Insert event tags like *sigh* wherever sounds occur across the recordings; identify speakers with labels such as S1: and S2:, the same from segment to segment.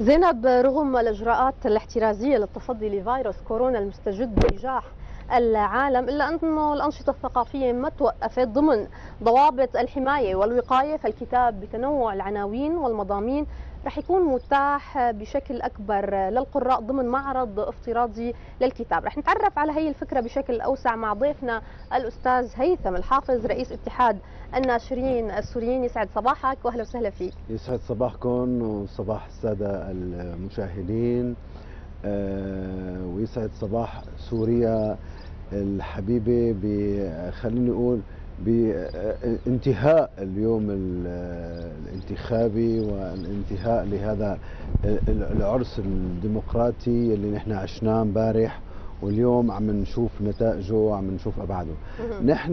S1: زينب رغم الإجراءات الاحترازية للتصدي لفيروس كورونا المستجد بنجاح العالم إلا أنه الأنشطة الثقافية ما توقفت ضمن ضوابط الحماية والوقاية فالكتاب بتنوع العناوين والمضامين رح يكون متاح بشكل أكبر للقراء ضمن معرض افتراضي للكتاب. رح نتعرف على هي الفكرة بشكل أوسع مع ضيفنا الأستاذ هيثم الحافظ رئيس اتحاد الناشرين السوريين. يسعد صباحك وأهلا وسهلا فيك.
S2: يسعد صباحكم وصباح السادة المشاهدين. آه، ويسعد صباح سوريا الحبيبة خليني أقول بانتهاء اليوم الانتخابي والانتهاء لهذا العرس الديمقراطي اللي نحن عشناه امبارح واليوم عم نشوف نتائجه وعم نشوف أبعاده. نحن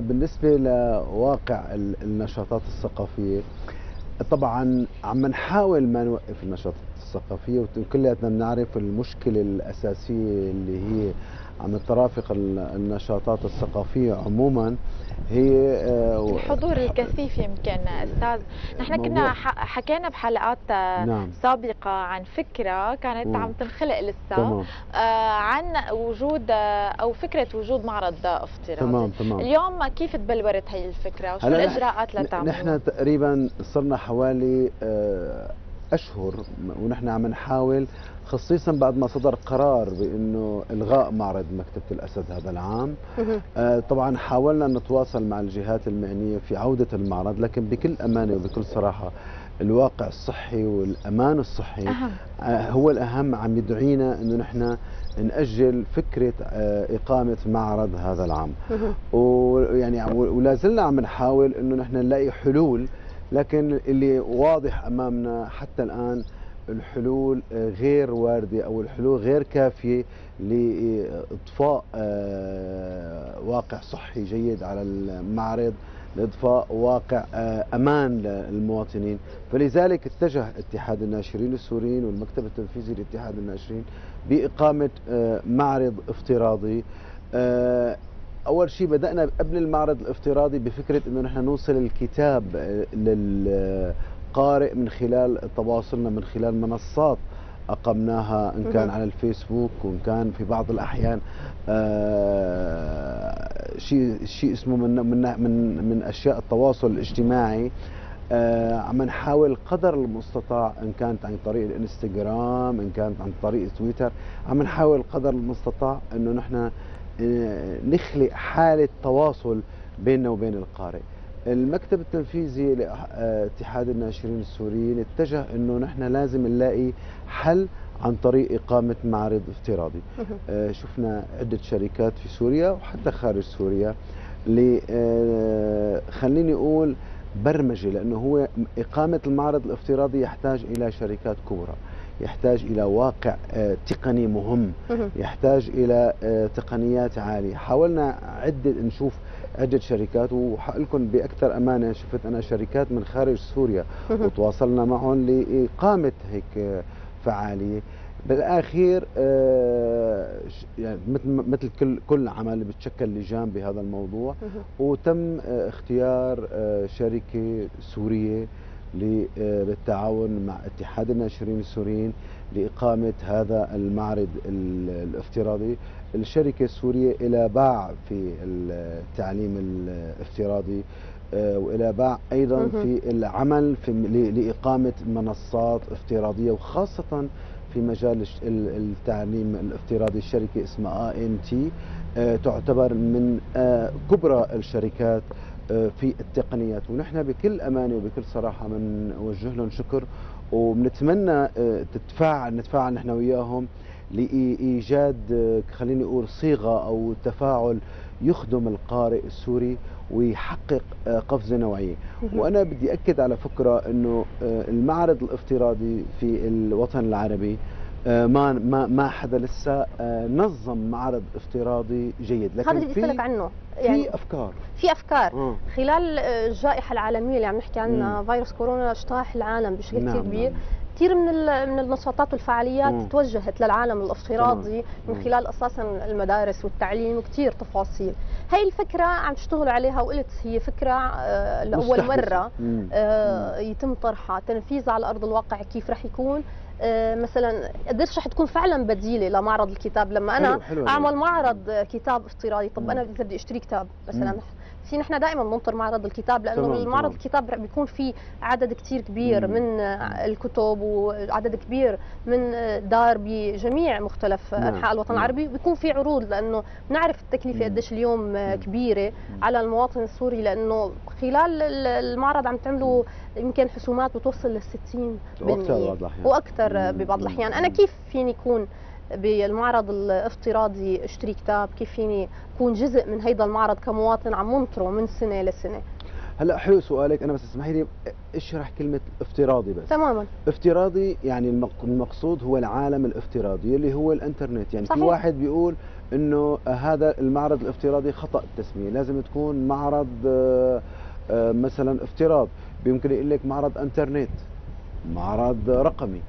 S2: بالنسبة لواقع النشاطات الثقافية طبعا عم نحاول ما نوقف النشاطات. الثقافية وكلياتنا بنعرف المشكلة الأساسية اللي هي عم ترافق النشاطات الثقافية عموما هي
S3: آه، الحضور الكثيف يمكن أستاذ نحن كنا حكينا بحلقات آه، نعم. سابقة عن فكرة كانت مم. عم تنخلق لسه تمام. آه عن وجود أو فكرة وجود معرض افتراضي
S2: تمام تمام
S3: اليوم كيف تبلورت هي الفكرة وشو الإجراءات لتعمل
S2: نحن تقريبا صرنا حوالي أشهر ونحن عم نحاول خصيصا بعد ما صدر قرار بإنه إلغاء معرض مكتبة الأسد هذا العام. آه طبعا حاولنا نتواصل مع الجهات المعنية في عودة المعرض لكن بكل أمانة وبكل صراحة الواقع الصحي والأمان الصحي أهم. آه هو الأهم عم يدعينا إنه نحن نأجل فكرة آه إقامة معرض هذا العام. ويعني ولا زلنا عم نحاول أنه نحن نلاقي حلول لكن اللي واضح أمامنا حتى الآن الحلول غير واردة أو الحلول غير كافية لإضفاء آه، واقع صحي جيد على المعرض لإضفاء واقع آه، أمان للمواطنين. فلذلك اتجه اتحاد الناشرين السوريين والمكتب التنفيذي لاتحاد الناشرين بإقامة آه، معرض افتراضي أول شيء بدأنا قبل المعرض الافتراضي بفكرة إنه نحن نوصل الكتاب لل القارئ من خلال تواصلنا من خلال منصات أقمناها إن كان على الفيسبوك وإن كان في بعض الأحيان آه شيء شيء اسمه من من من من أشياء التواصل الاجتماعي. آه عم نحاول قدر المستطاع إن كانت عن طريق الإنستغرام إن كانت عن طريق تويتر عم نحاول قدر المستطاع إنه نحن آه نخلق حالة تواصل بيننا وبين القارئ. المكتب التنفيذي لاتحاد الناشرين السوريين اتجه إنه نحن لازم نلاقي حل عن طريق إقامة معرض افتراضي. آه شفنا عدة شركات في سوريا وحتى خارج سوريا اللي آه خليني أقول برمجة لأنه هو إقامة المعرض الافتراضي يحتاج إلى شركات كبرى. يحتاج إلى واقع آه تقني مهم. يحتاج إلى آه، تقنيات عالية. حاولنا عدة نشوف عدة شركات وحقلكم بأكثر أمانة شفت أنا شركات من خارج سوريا وتواصلنا معهم لإقامة هيك فعالية. بالأخير آه، يعني مثل مثل كل كل عمل بتشكل لجان بهذا الموضوع. وتم آه، اختيار آه، شركة سورية بالتعاون مع اتحاد الناشرين السوريين لإقامة هذا المعرض الافتراضي. الشركة السورية إلى باع في التعليم الافتراضي آه، وإلى باع أيضا في العمل في لإقامة منصات افتراضية وخاصة في مجال التعليم الافتراضي. الشركة اسمها اي إن تي تعتبر من آه، كبرى الشركات آه، في التقنيات. ونحن بكل امانه وبكل صراحة بنوجه لهم شكر وبنتمنى تتفاعل نتفاعل نحن وياهم لإيجاد خليني أقول صيغة أو تفاعل يخدم القارئ السوري ويحقق قفزه نوعيه وأنا بدي أكد على فكرة إنه المعرض الافتراضي في الوطن العربي ما ما ما حدا لسه نظم معرض افتراضي جيد.
S1: لكن هذا اللي بدي اسالك عنه.
S2: يعني في أفكار.
S1: في أفكار. آه. خلال الجائحة العالمية اللي عم نحكي عنها فيروس كورونا اجتاح العالم بشكل نعم كثير كبير. نعم. كثير من من النشاطات والفعاليات مم. توجهت للعالم الافتراضي من خلال أساسا المدارس والتعليم وكثير تفاصيل. هي الفكرة عم تشتغلوا عليها وقلت هي فكرة آه لأول مرة آه يتم طرحها. تنفيذها على أرض الواقع كيف رح يكون. آه، مثلا قديش رح تكون فعلا بديلة لمعرض الكتاب. لما أنا حلو حلو أعمل معرض كتاب افتراضي طب أنا بدي أشتري كتاب مثلا في نحن دائما بننطر معرض الكتاب لأنه معرض الكتاب بيكون في عدد كثير كبير مم. من الكتب وعدد كبير من دار بجميع مختلف نعم. أنحاء الوطن العربي. بيكون في عروض لأنه بنعرف التكلفة قديش اليوم كبيرة على المواطن السوري لأنه خلال المعرض عم تعملوا يمكن حسومات بتوصل لل 60% وأكثر ببعض الأحيان. أنا كيف فيني يكون بالمعرض الافتراضي اشتري كتاب كيف فيني اكون جزء من هيدا المعرض كمواطن عم منطره من سنة لسنة.
S2: هلا حلو سؤالك أنا بس اسمحي لي اشرح كلمة افتراضي بس.
S1: تماما.
S2: افتراضي يعني المقصود هو العالم الافتراضي اللي هو الإنترنت. يعني صحيح. في واحد بيقول إنه هذا المعرض الافتراضي خطأ التسمية لازم تكون معرض آه، آه، مثلا افتراض. بيمكن يقول لك معرض إنترنت معرض رقمي.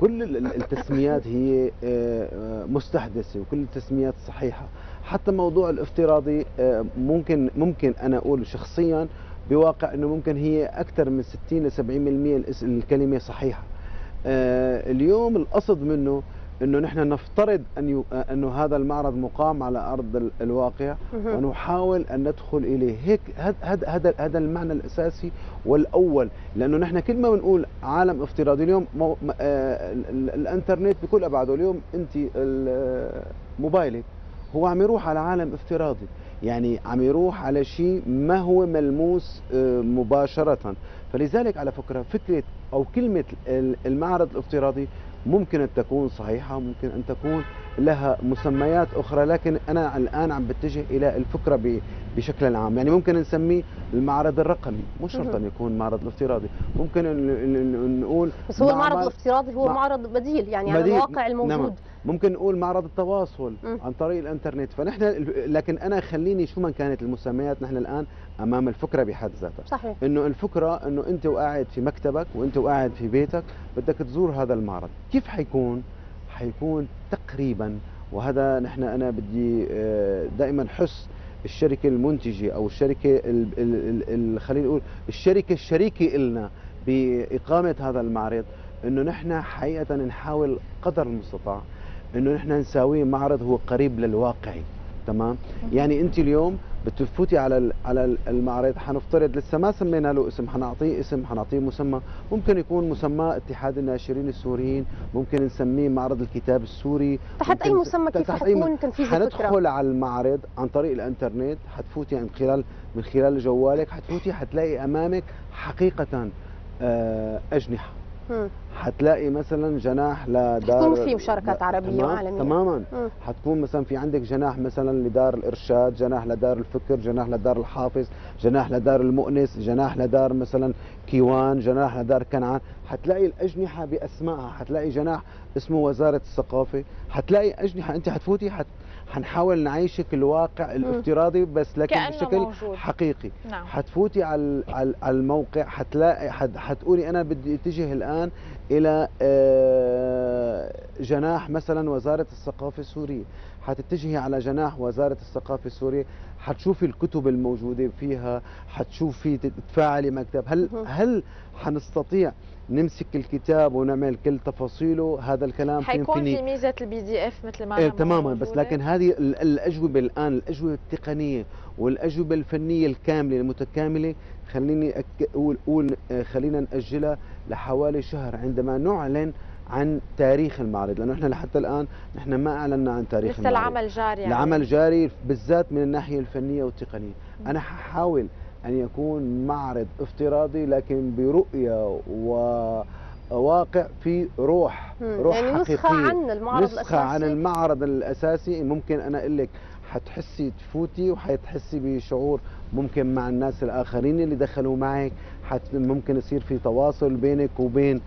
S2: كل التسميات هي آه، آه، مستحدثة وكل التسميات صحيحة. حتى موضوع الافتراضي آه، ممكن ممكن أنا أقول شخصيا بواقع إنه ممكن هي أكثر من 60 ل 70% الكلمة صحيحة. اليوم القصد منه إنه نحن نفترض أن. أنه هذا المعرض مقام على أرض الواقع ونحاول أن ندخل إليه. هيك هذا هذا هذا المعنى الأساسي والأول. لأنه نحن كل ما بنقول عالم افتراضي اليوم مو... آه... الإنترنت بكل أبعاده. اليوم أنت موبايلك هو عم يروح على عالم افتراضي. يعني عم يروح على شيء ما هو ملموس آه، مباشرة. فلذلك على فكرة فكرة أو كلمة المعرض الافتراضي ممكن أن تكون صحيحة ممكن أن تكون لها مسميات أخرى لكن أنا الآن عم بتجه إلى الفكرة بشكل عام. يعني ممكن نسميه المعرض الرقمي مش شرط أن يكون معرض الافتراضي. ممكن
S1: نقول بس هو المعرض الافتراضي هو معرض بديل يعني بديل. على الواقع الموجود. نعم.
S2: ممكن نقول معرض التواصل م. عن طريق الإنترنت. فنحن لكن أنا خليني شو ما كانت المسميات نحن الآن أمام الفكرة بحد ذاتها.
S1: صحيح.
S2: إنه الفكرة إنه أنت وقاعد في مكتبك وأنت وقاعد في بيتك بدك تزور هذا المعرض. كيف حيكون؟ حيكون تقريبا وهذا نحن أنا بدي آه، دائما حس الشركة المنتجة أو الشركة خلينا نقول الشركة الشريكة لنا بإقامة هذا المعرض إنه نحن حقيقه نحاول قدر المستطاع إنه نحن نساويه معرض هو قريب للواقعي تمام؟ يعني أنت اليوم بتفوتي على على المعرض. حنفترض لسه ما سمينا له اسم حنعطيه اسم حنعطيه مسمى. ممكن يكون مسمى اتحاد الناشرين السوريين ممكن نسميه معرض الكتاب السوري.
S1: تحت أي مسمى؟ كيف حتكون؟ تنفيذ
S2: الفكرة حندخل على المعرض عن طريق الإنترنت. حتفوتي من خلال من خلال جوالك. حتفوتي حتلاقي أمامك حقيقة آه، أجنحة. حتلاقي مثلا جناح لدار
S1: حتكون في مشاركات عربية وعالميه
S2: تماما. حتكون مثلا في عندك جناح مثلا لدار الإرشاد جناح لدار الفكر جناح لدار الحافظ جناح لدار المؤنس جناح لدار مثلا كيوان جناح لدار كنعان. حتلاقي الأجنحة بأسمائها. حتلاقي جناح اسمه وزارة الثقافة. حتلاقي أجنحة أنت حتفوتي حت حنحاول نعيشك الواقع الافتراضي بس لكن بشكل موجود. حقيقي.
S1: نعم.
S2: حتفوتي على على الموقع حتلاقي حتقولي أنا بدي اتجه الآن إلى آه، جناح مثلا وزارة الثقافة السورية. حتتجهي على جناح وزارة الثقافة السورية. حتشوفي الكتب الموجودة فيها حتشوفي تتفاعلي مكتب. هل هل حنستطيع نمسك الكتاب ونعمل كل تفاصيله. هذا الكلام
S3: حيكون في ميزة ال PDF مثل ما
S2: إيه تماما. بس لكن هذه الأجوبة الآن الأجوبة التقنية والأجوبة الفنية الكاملة المتكاملة خليني أقول أقول آه، خلينا نأجلها لحوالي شهر عندما نعلن عن تاريخ المعرض. لأنه إحنا لحتى الآن نحن ما اعلنا عن تاريخ
S3: لسه المعرض. العمل جاري
S2: يعني. العمل جاري بالذات من الناحية الفنية والتقنية. أنا ححاول أن يكون معرض افتراضي لكن برؤية وواقع في روح روح
S1: يعني
S2: حقيقية.
S1: نسخة عن المعرض
S2: نسخة الأساسي. عن المعرض الأساسي. ممكن أنا أقول لك حتحسي تفوتي وحتحسي بشعور ممكن مع الناس الآخرين اللي دخلوا معك. حت ممكن يصير في تواصل بينك وبين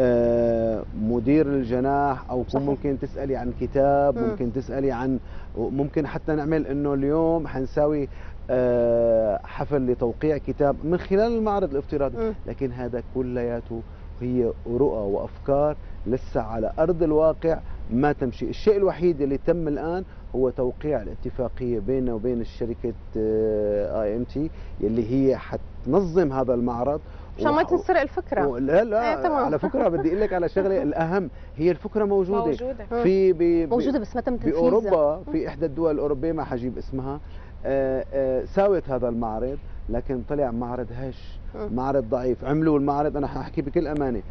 S2: آه، مدير الجناح أو صحيح. ممكن تسألي عن كتاب م. ممكن تسألي عن ممكن حتى نعمل إنه اليوم حنساوي حفل لتوقيع كتاب من خلال المعرض الافتراضي. لكن هذا كلياته وهي رؤى وأفكار لسه على أرض الواقع ما تمشي. الشيء الوحيد اللي تم الآن هو توقيع الاتفاقية بيننا وبين الشركة IMT اللي هي حتنظم هذا المعرض.
S1: عشان ما تنسرق الفكرة.
S2: لا لا إيه على فكرة بدي إقول لك على شغلة. *laughs* الأهم هي الفكرة موجودة.
S3: موجودة.
S2: في بي
S1: موجودة بس ما تم تنفيذها.
S2: باوروبا في إحدى الدول الأوروبية ما حجيب اسمها. ساوت هذا المعرض لكن طلع معرض هش معرض ضعيف. عملوا المعرض أنا حاحكي بكل أمانة.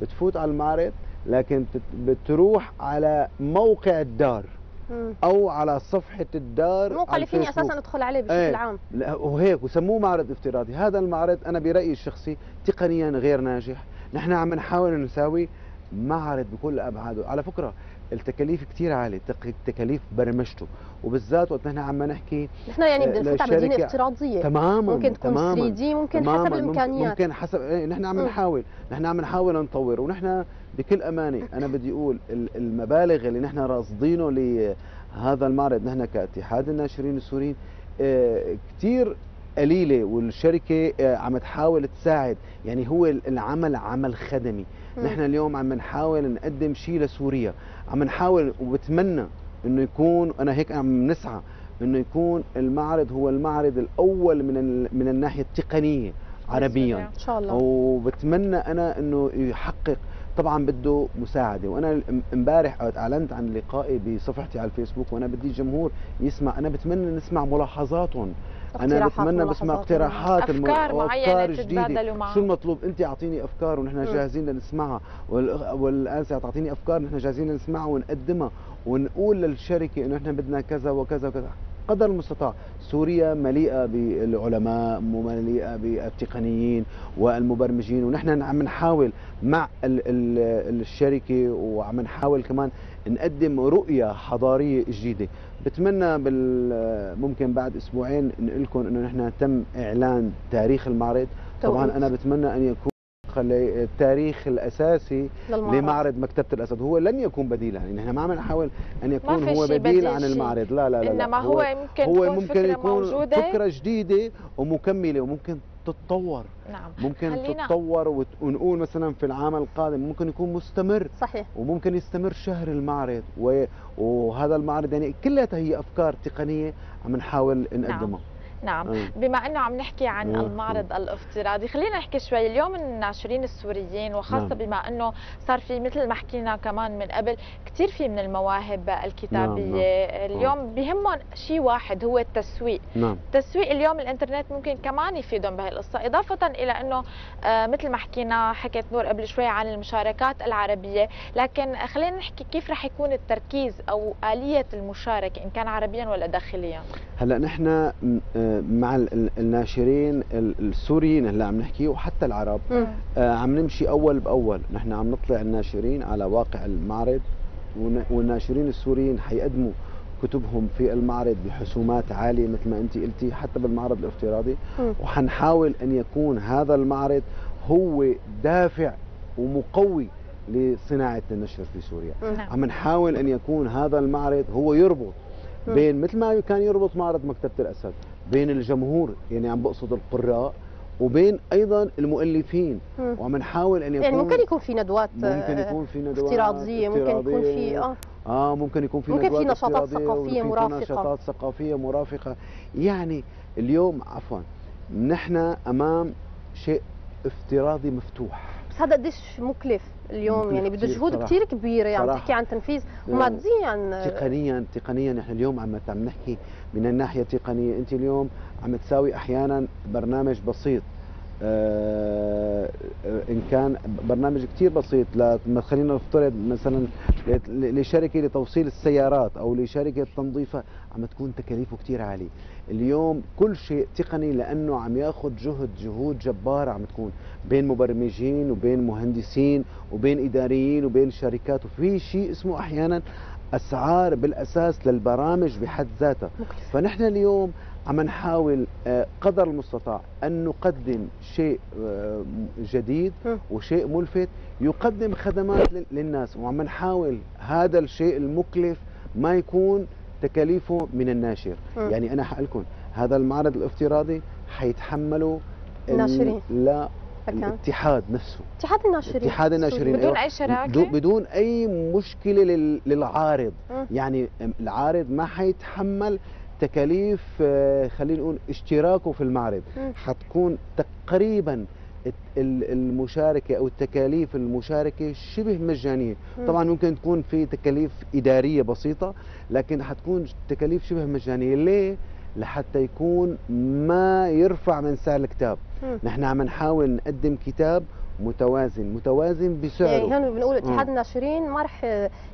S2: بتفوت على المعرض لكن بتروح على موقع الدار أو على صفحة الدار
S1: الموقع اللي فيني أساسا ادخل عليه بشكل
S2: إيه.
S1: عام.
S2: وهيك وسموه معرض افتراضي. هذا المعرض أنا برأيي الشخصي تقنيا غير ناجح. نحن عم نحاول نساوي معرض بكل أبعاده. على فكرة التكاليف كثير عالية تكاليف برمجته. وبالذات وقت نحن عم نحكي
S1: نحن يعني بدنا نفوت على مدينه افتراضية.
S2: تماما
S1: ممكن تكون
S2: تماما.
S1: 3 دي ممكن تماماً حسب الإمكانيات.
S2: ممكن حسب إيه نحن عم نحاول نحن عم نحاول نطور. ونحن بكل أمانة أنا بدي أقول المبالغ اللي نحن راصدينه لهذا المعرض نحن كاتحاد الناشرين السوريين آه كثير قليلة والشركة آه عم تحاول تساعد. يعني هو العمل عمل خدمي. نحن اليوم عم نحاول نقدم شيء لسوريا. عم نحاول وبتمنى إنه يكون أنا هيك عم نسعى إنه يكون المعرض هو المعرض الأول من من الناحية التقنية عربيا.
S1: إن شاء الله.
S2: وبتمنى أنا إنه يحقق طبعا بده مساعدة. وأنا إمبارح أعلنت عن لقائي بصفحتي على الفيسبوك وأنا بدي الجمهور يسمع. أنا بتمنى نسمع ملاحظاتهم. أنا بتمنى بسمع اقتراحات
S3: أفكار معينة جديدة.
S2: معه شو المطلوب؟ انت أعطيني أفكار ونحن جاهزين لنسمعها. والآن تعطيني أفكار نحن جاهزين لنسمعها ونقدمها ونقول للشركة إنه نحن بدنا كذا وكذا وكذا. قدر المستطاع. سوريا مليئة بالعلماء مليئة بالتقنيين والمبرمجين ونحن عم نحاول مع ال ال الشركة وعم نحاول كمان نقدم رؤية حضارية جديدة. بتمنى بال ممكن بعد أسبوعين نقول لكم إنه نحن تم إعلان تاريخ المعرض طبعا أنا بتمنى أن يكون التاريخ الأساسي للمعرض. لمعرض مكتبة الأسد هو لن يكون بديلا يعني نحن ما عم نحاول أن يكون هو بديل عن المعرض لا لا لا.
S3: إنما هو, هو ممكن
S2: هو ممكن
S3: فكرة
S2: يكون
S3: موجودة.
S2: فكرة جديدة ومكملة وممكن تتطور.
S3: نعم.
S2: ممكن
S3: خلينا.
S2: تتطور ونقول مثلا في العام القادم ممكن يكون مستمر.
S1: صحيح.
S2: وممكن يستمر شهر المعرض. و... وهذا المعرض يعني كلها هي أفكار تقنية عم نحاول نقدمها.
S3: نعم. نعم. بما إنه عم نحكي عن. المعرض الافتراضي خلينا نحكي شوي اليوم الناشرين السوريين وخاصة نعم. بما إنه صار في مثل ما حكينا كمان من قبل كثير في من المواهب الكتابية نعم. نعم. اليوم بهمهم شيء واحد هو التسويق
S2: نعم.
S3: تسويق اليوم الإنترنت ممكن كمان يفيدهم بهي القصة إضافة إلى إنه آه مثل ما حكينا حكيت نور قبل شوي عن المشاركات العربية لكن خلينا نحكي كيف رح يكون التركيز أو آلية المشاركة إن كان عربيا ولا داخليا
S2: هلأ نحن مع الناشرين السوريين هلا عم نحكي وحتى العرب. آه عم نمشي أول بأول. نحن عم نطلع الناشرين على واقع المعرض والناشرين السوريين حيقدموا كتبهم في المعرض بحسومات عالية مثل ما انت قلتي حتى بالمعرض الافتراضي. وحنحاول أن يكون هذا المعرض هو دافع ومقوي لصناعة النشر في سوريا.
S3: نعم.
S2: عم نحاول أن يكون هذا المعرض هو يربط بين مثل ما كان يربط معرض مكتبة الأسد. بين الجمهور يعني عم بقصد القراء وبين أيضا المؤلفين. وعم نحاول أن يكون
S1: يعني ممكن يكون في ندوات
S2: ممكن يكون في ندوات
S1: افتراضية ممكن يكون في آه.
S2: آه ممكن يكون في
S1: ممكن في نشاطات ثقافية مرافقة.
S2: نشاطات ثقافية مرافقة. يعني اليوم عفوا نحن أمام شيء افتراضي مفتوح.
S1: بس هذا قديش مكلف اليوم؟ يعني بده جهود كثير كبيرة يعني تحكي عن تنفيذ وماديا
S2: تقنيا تقنيا نحن اليوم عم عم نحكي من الناحية التقنية. أنت اليوم عم تساوي أحيانا برنامج بسيط. إن كان برنامج كثير بسيط. خلينا نفترض مثلا لشركة لتوصيل السيارات أو لشركة تنظيفها عم تكون تكاليفه كثير عالية. اليوم كل شيء تقني لأنه عم ياخذ جهد جهود جبارة عم تكون بين مبرمجين وبين مهندسين وبين إداريين وبين شركات. وفي شيء اسمه أحيانا أسعار بالأساس للبرامج بحد ذاتها. فنحن اليوم عم نحاول قدر المستطاع أن نقدم شيء جديد وشيء ملفت يقدم خدمات للناس. وعم نحاول هذا الشيء المكلف ما يكون تكاليفه من الناشر.
S1: م.
S2: يعني أنا حقول لكم هذا المعرض الافتراضي حيتحمله
S1: الناشرين.
S2: لا الاتحاد نفسه.
S1: اتحاد الناشرين.
S2: اتحاد الناشرين.
S3: بدون أي شراكة.
S2: بدون أي مشكلة للعارض. يعني العارض ما حيتحمل تكاليف آه، خلينا نقول اشتراكه في المعرض. حتكون تقريبا المشاركة أو التكاليف المشاركة شبه مجانية. طبعا ممكن تكون في تكاليف إدارية بسيطة لكن حتكون تكاليف شبه مجانية. ليه؟ لحتى يكون ما يرفع من سعر الكتاب. نحن عم نحاول نقدم كتاب متوازن متوازن بسعره.
S1: يعني هون بنقول اتحاد الناشرين ما رح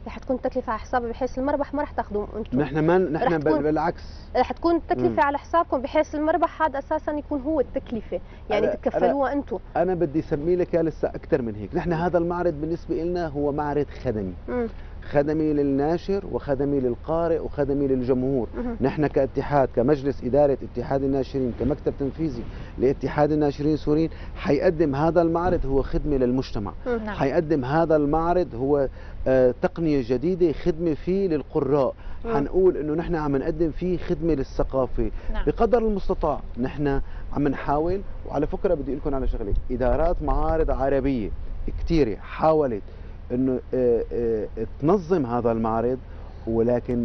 S1: رح تكون التكلفة على حسابه بحيث المربح ما رح تاخذوه أنتم
S2: نحن ما نحن بالعكس.
S1: رح تكون التكلفة على حسابكم بحيث المربح هذا أساسا يكون هو التكلفة. يعني تتكفلوها أنتم
S2: أنا بدي اسمي لك لسه أكثر من هيك. نحن هذا المعرض بالنسبة لنا هو معرض خدمي. مم. خدمي للناشر وخدمي للقارئ وخدمي للجمهور. نحن كاتحاد كمجلس إدارة اتحاد الناشرين كمكتب تنفيذي لاتحاد الناشرين السوريين حيقدم هذا المعرض هو خدمة للمجتمع. نعم. حيقدم هذا المعرض هو آه تقنية جديدة خدمة فيه للقراء. حنقول إنه نحن عم نقدم فيه خدمة للثقافة. نعم. بقدر المستطاع نحن عم نحاول وعلى فكرة بدي أقول لكم على شغلة إدارات معارض عربية كثيره حاولت إنه آه، آه، تنظم هذا المعرض ولكن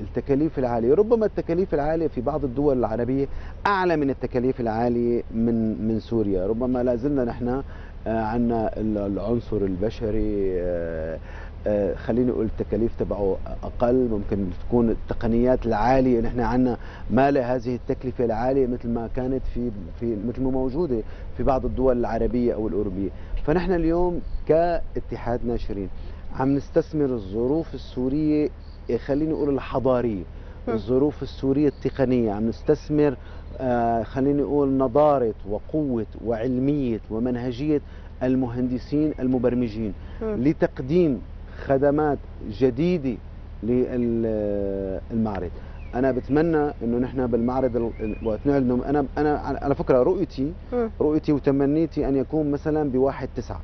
S2: التكاليف العالية ربما التكاليف العالية في بعض الدول العربية أعلى من التكاليف العالية من من سوريا. ربما لا زلنا نحن آه، عندنا العنصر البشري خليني أقول التكاليف تبعه أقل. ممكن تكون التقنيات العالية نحن عندنا ما لهذه التكلفة العالية مثل ما كانت في في مثل ما موجودة في بعض الدول العربية أو الأوروبية. فنحن اليوم كاتحاد ناشرين عم نستثمر الظروف السورية خليني أقول الحضارية الظروف السورية التقنية. عم نستثمر آه خليني أقول نضارة وقوة وعلمية ومنهجية المهندسين المبرمجين لتقديم خدمات جديدة للمعرض أنا بتمنى إنه نحن بالمعرض وقت نعلنه أنا أنا على فكرة رؤيتي رؤيتي وتمنيتي أن يكون مثلا بواحد تسعة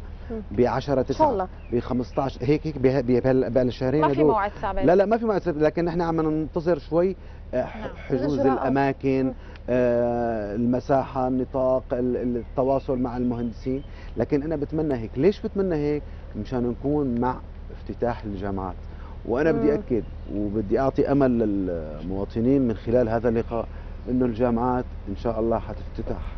S2: ب 10 9 ب 15 هيك هيك بهالشهرين
S3: ما في موعد ثابت
S2: لا لا ما في موعد ثابت لكن نحن عم ننتظر شوي آه، نعم. حجوز الأماكن آه المساحة النطاق التواصل مع المهندسين. لكن أنا بتمنى هيك. ليش بتمنى هيك؟ مشان نكون مع افتتاح الجامعات. وأنا. بدي أكد وبدي أعطي أمل للمواطنين من خلال هذا اللقاء إنه الجامعات إن شاء الله حتفتتح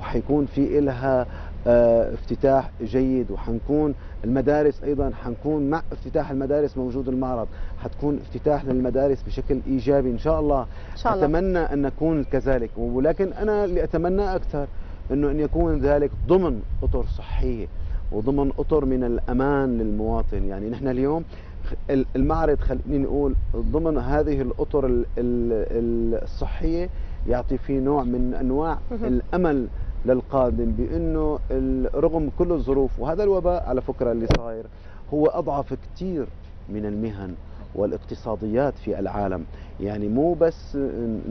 S2: وحيكون في إلها آه، افتتاح جيد وحنكون المدارس أيضا حنكون مع افتتاح المدارس موجود المعرض حتكون افتتاح للمدارس بشكل إيجابي إن شاء الله إن شاء الله. أتمنى أن نكون كذلك ولكن أنا اللي اتمناه أكثر إنه أن يكون ذلك ضمن أطر صحية وضمن أطر من الأمان للمواطن يعني نحن اليوم المعرض خلينا نقول ضمن هذه الأطر الصحية يعطي فيه نوع من أنواع الأمل للقادم بأنه رغم كل الظروف وهذا الوباء على فكرة اللي صاير هو أضعف كثير من المهن والإقتصاديات في العالم. يعني مو بس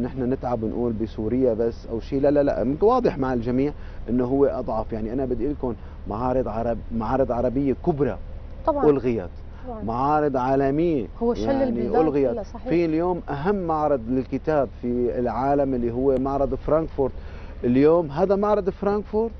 S2: نحن نتعب نقول بسوريا بس أو شيء لا لا لا واضح مع الجميع إنه هو أضعف. يعني أنا بدي لكم معارض عرب معارض عربية كبرى طبعا. الغيت معارض عالميه
S1: هو شل يعني البلدان
S2: صحيح. في اليوم أهم معرض للكتاب في العالم اللي هو معرض فرانكفورت اليوم هذا معرض فرانكفورت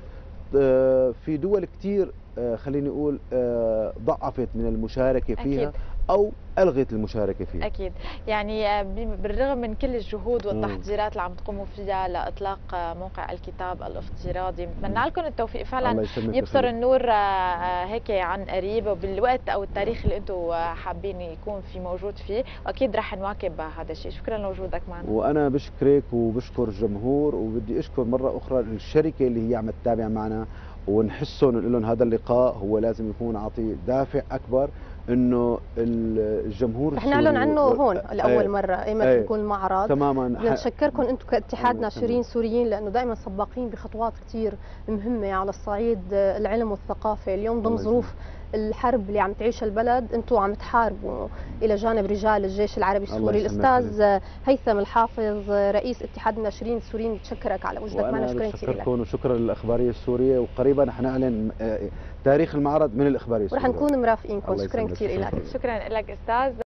S2: آه، في دول كثير آه، خليني أقول آه، ضعفت من المشاركة فيها أكيد. أو الغت المشاركة فيها.
S3: أكيد. يعني بالرغم من كل الجهود والتحضيرات اللي عم تقوموا فيها لإطلاق موقع الكتاب الافتراضي بتمنى لكم التوفيق. فعلا يبصر النور هيك عن قريب وبالوقت أو التاريخ اللي أنتم حابين يكون في موجود فيه وأكيد رح نواكب هذا الشيء. شكرا لوجودك معنا.
S2: وأنا بشكرك وبشكر الجمهور وبدي أشكر مرة أخرى الشركة اللي هي عم تتابع معنا ونحسهم نقول لهم هذا اللقاء هو لازم يكون عاطي دافع أكبر. إنه الجمهور
S1: رح نعلن عنه هون لأول إيه مرة ايمتى إيه يكون المعرض تماما. نشكركم أنتم كاتحاد ناشرين سوريين لأنه دائما سباقين بخطوات كثير مهمة على الصعيد العلم والثقافة. اليوم ضمن ظروف الحرب اللي عم تعيشها البلد أنتم عم تحاربوا إلى جانب رجال الجيش العربي السوري. الأستاذ هيثم الحافظ رئيس اتحاد الناشرين السوريين بتشكرك على وجودك معنا.
S2: شكرا كثير لك وشكرا للأخبارية السورية. وقريبا حنعلن آه، تاريخ المعرض من الأخبارية السورية.
S1: ورح نكون مرافقينكم. شكرا كثير لك.
S3: شكرا لك أستاذ.